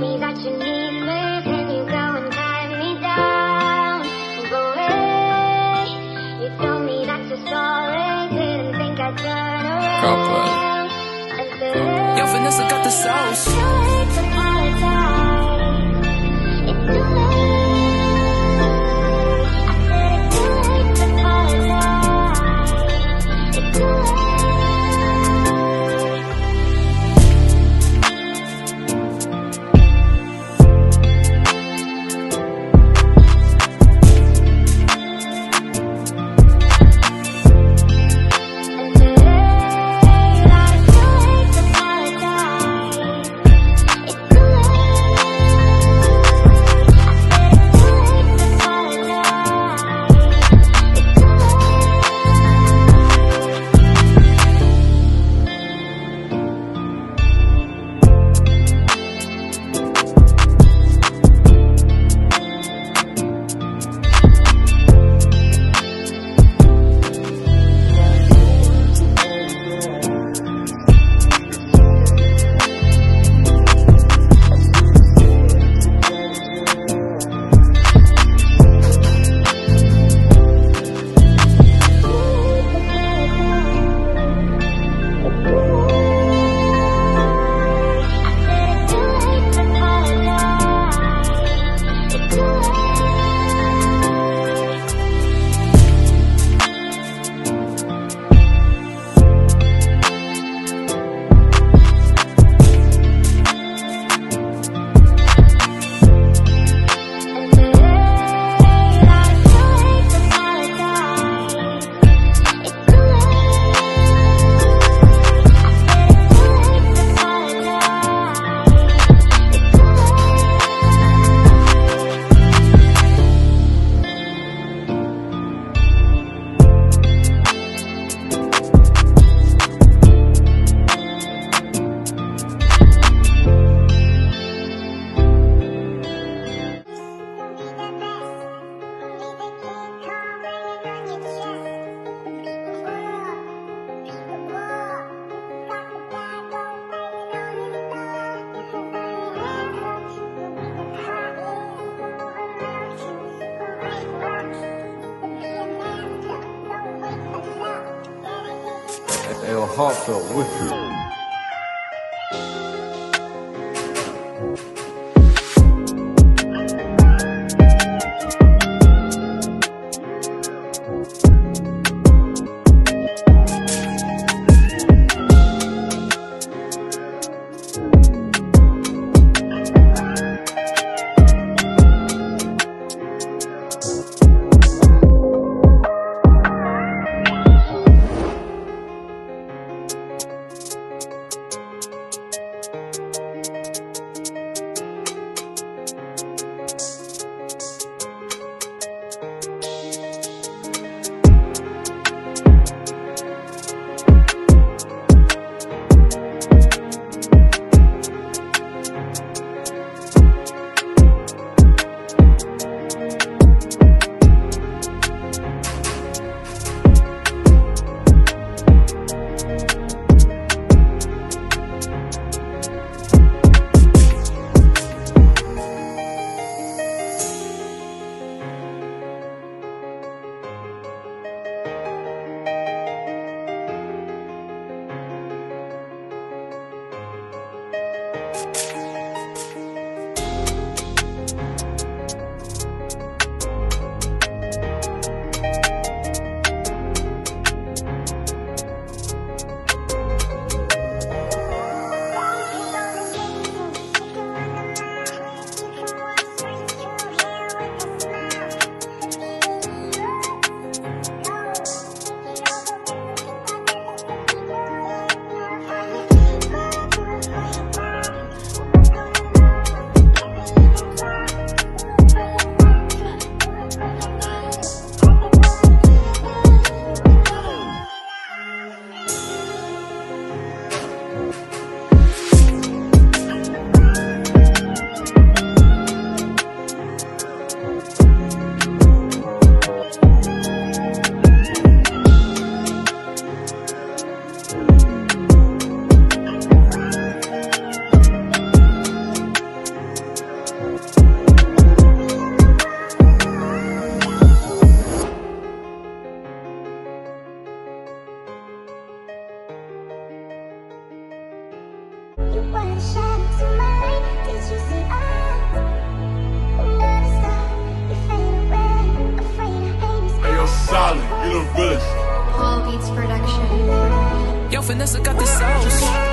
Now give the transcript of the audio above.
me that you need me, then you go and tie me down. Go away. You told me that you're sorry, didn't think I'd turn around. Proper. And Yo, Vanessa got the sauce. A heartfelt wicked. Vanessa got the sauce.